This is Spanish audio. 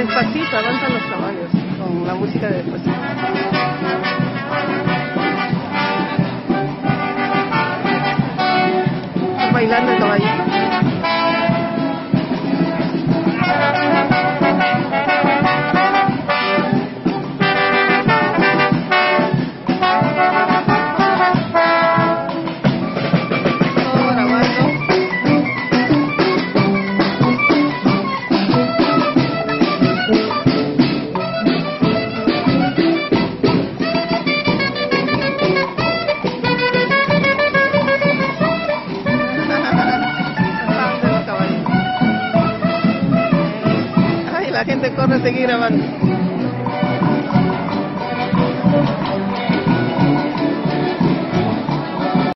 Despacito, avanzan los caballos con la música de despacito. Está bailando el caballito. La gente corre a seguir grabando.